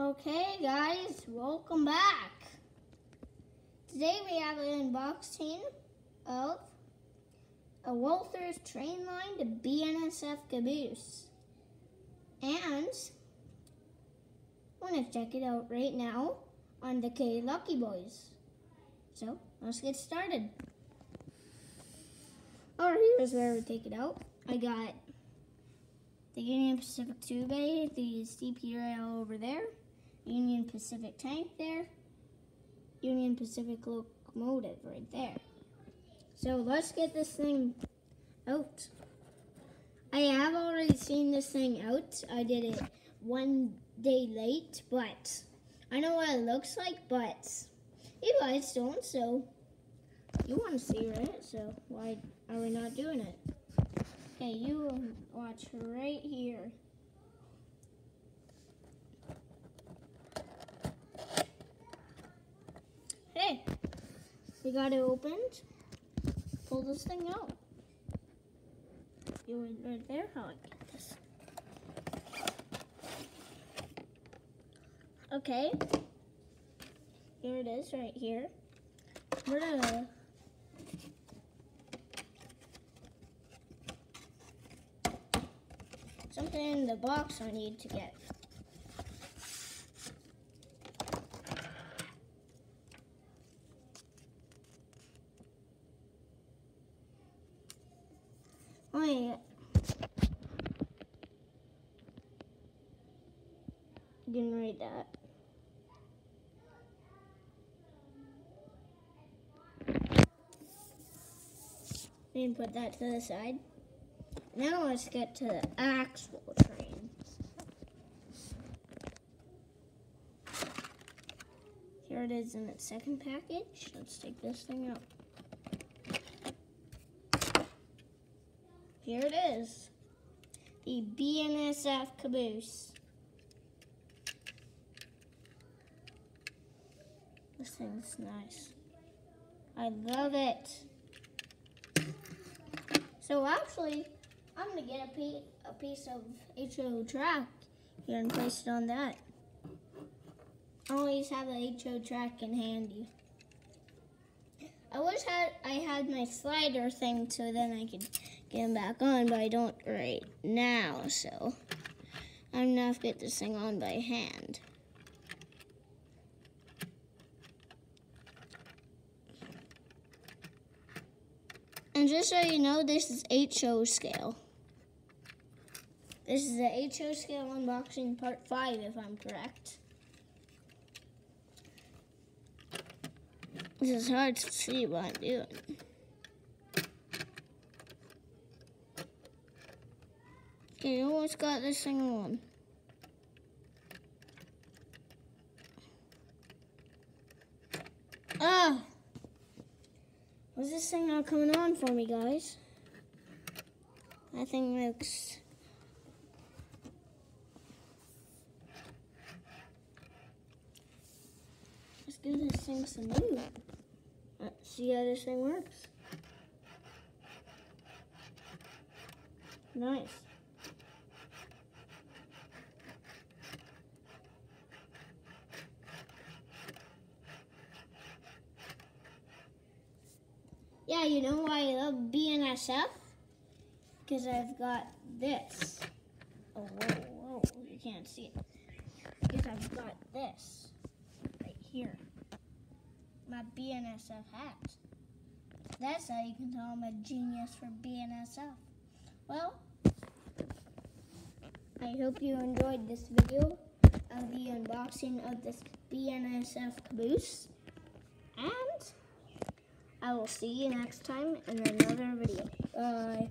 Okay, guys, welcome back. Today we have an unboxing of a Walthers Trainline to BNSF caboose. And going to check it out right now on the K Lucky Boys. So let's get started. Alright, here's where we take it out. I got the Union Pacific 2 bay, the CP rail over there, Union Pacific tank there, Union Pacific locomotive right there. So let's get this thing out. I have already seen this thing out. I did it one day late, but I know what it looks like, but you guys don't, so you want to see it, so why are we not doing it? Okay, you watch right here. We got it opened. Pull this thing out. You were right there. How I get this? Okay. Here it is, right here. We're gonna something in the box I need to get. Wait. Didn't read that. And put that to the side. Now let's get to the actual train. Here it is in its second package. Let's take this thing out. Here it is. The BNSF caboose. This thing's nice. I love it. So actually, I'm gonna get a piece, a piece of HO track here and place it on that. I always have a HO track in handy. I wish I had my slider thing so then I could get them back on, but I don't right now, so I'm gonna have to get this thing on by hand. And just so you know, this is HO scale. This is the HO scale unboxing part 5, if I'm correct. This is hard to see what I'm doing. You almost got this thing on. Ah! Was this thing not coming on for me, guys? That thing looks... Let's give this thing some new. Let's see how this thing works. Nice. Yeah, you know why I love BNSF? Because I've got this. Oh, whoa, whoa, you can't see it. Because I've got this right here. My BNSF hat. That's how you can tell I'm a genius for BNSF. Well, I hope you enjoyed this video of the unboxing of this BNSF caboose. And I will see you next time in another video. Bye.